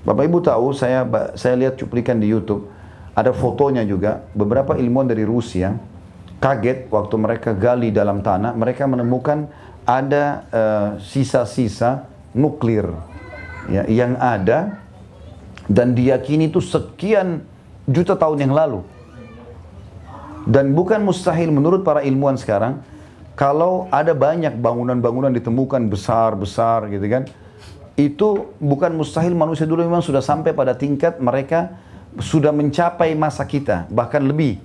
Bapak Ibu tahu, saya saya lihat cuplikan di YouTube, ada fotonya juga, beberapa ilmuwan dari Rusia kaget waktu mereka gali dalam tanah, mereka menemukan ada eh, sisa-sisa uh, nuklir ya, yang ada dan diyakini itu sekian juta tahun yang lalu. Dan bukan mustahil menurut para ilmuwan sekarang, kalau ada banyak bangunan-bangunan ditemukan besar-besar gitu kan, itu bukan mustahil manusia dulu memang sudah sampai pada tingkat mereka sudah mencapai masa kita, bahkan lebih.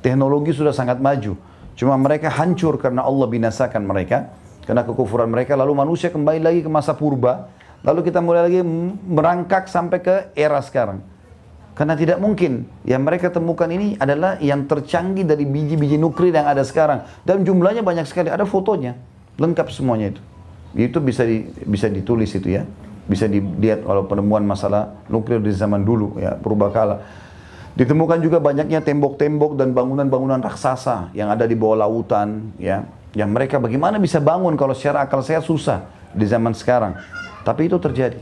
Teknologi sudah sangat maju. Cuma mereka hancur karena Allah binasakan mereka, karena kekufuran mereka. Lalu manusia kembali lagi ke masa purba, lalu kita mulai lagi merangkak sampai ke era sekarang. Karena tidak mungkin yang mereka temukan ini adalah yang tercanggih dari biji-biji nuklir yang ada sekarang. Dan jumlahnya banyak sekali, ada fotonya, lengkap semuanya itu. Itu bisa di, bisa ditulis itu ya. Bisa dilihat kalau penemuan masalah nuklir di zaman dulu ya, purbakala. Ditemukan juga banyaknya tembok-tembok dan bangunan-bangunan raksasa yang ada di bawah lautan ya. Yang mereka bagaimana bisa bangun kalau secara akal saya susah di zaman sekarang. Tapi itu terjadi.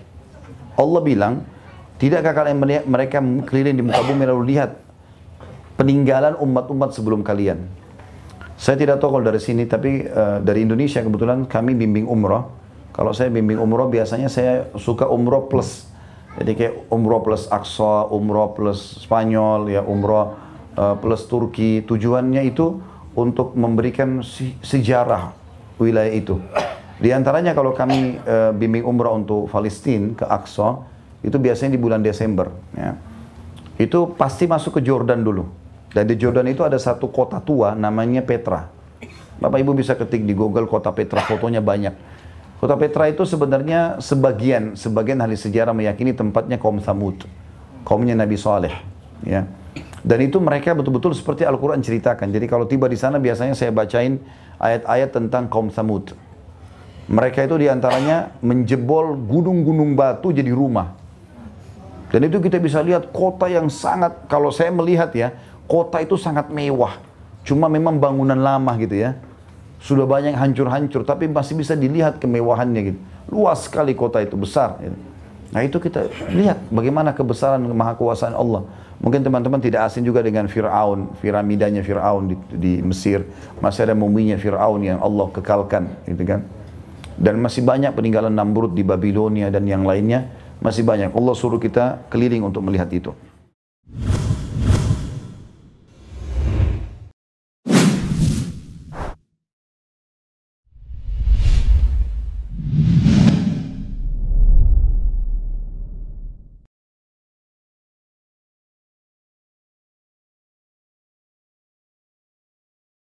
Allah bilang, Tidakkah kalian melihat mereka keliling di muka bumi lalu lihat peninggalan umat-umat sebelum kalian? Saya tidak tahu kalau dari sini, tapi uh, dari Indonesia kebetulan kami bimbing umroh. Kalau saya bimbing umroh biasanya saya suka umroh plus. Jadi kayak umroh plus Aqsa, umroh plus Spanyol, ya umroh uh, plus Turki. Tujuannya itu untuk memberikan sejarah wilayah itu. Di antaranya kalau kami uh, bimbing umroh untuk Palestina ke Aqsa, itu biasanya di bulan Desember. Ya. Itu pasti masuk ke Jordan dulu. Dan di Jordan itu ada satu kota tua namanya Petra. Bapak Ibu bisa ketik di Google kota Petra, fotonya banyak. Kota Petra itu sebenarnya sebagian sebagian ahli sejarah meyakini tempatnya kaum Thamud, kaumnya Nabi Saleh. Ya. Dan itu mereka betul-betul seperti Al-Quran ceritakan. Jadi kalau tiba di sana biasanya saya bacain ayat-ayat tentang kaum Thamud. Mereka itu di antaranya menjebol gunung-gunung batu jadi rumah. Dan itu kita bisa lihat kota yang sangat, kalau saya melihat ya, kota itu sangat mewah. Cuma memang bangunan lama gitu ya. Sudah banyak hancur-hancur, tapi masih bisa dilihat kemewahannya gitu. Luas sekali kota itu, besar. Gitu. Nah itu kita lihat bagaimana kebesaran maha kuasaan Allah. Mungkin teman-teman tidak asing juga dengan Fir'aun, piramidanya Fir'aun di, di Mesir. Masih ada muminya Fir'aun yang Allah kekalkan gitu kan. Dan masih banyak peninggalan Namrud di Babilonia dan yang lainnya masih banyak. Allah suruh kita keliling untuk melihat itu.